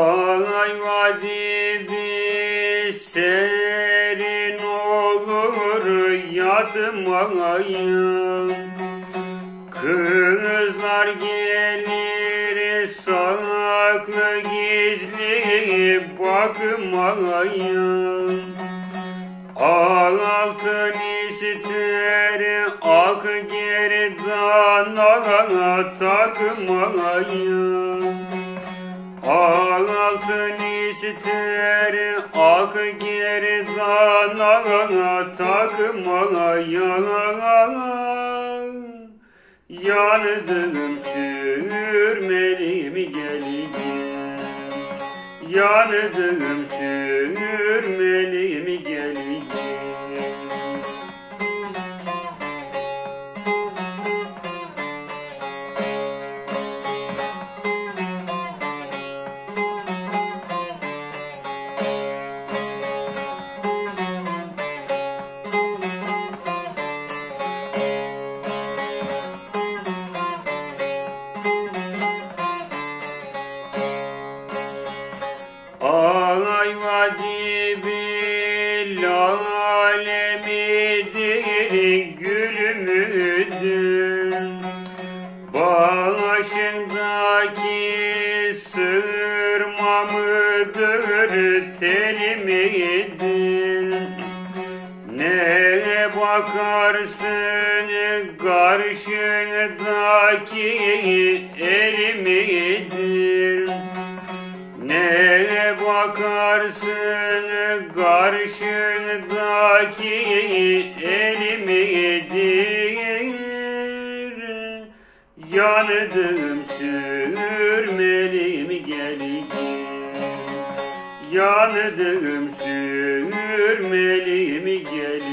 Ağay vadi bir serin olur yatmayın Kızlar gelir saklı gizli bakmayın Altın ister ak gerdana takmayın Altın ister ak gerdana takmayın Yandım sürmeli mi geleyim Yandım sürmeli Ağay vadi bil alemidir gülümüdür. Başındaki sırma mıdır teli midir? Ne bakarsın karşındaki el midir? Ne bakarsın karşındaki el midir Yandım sürmeli mi geleyim Yandım sürmeli mi geleyim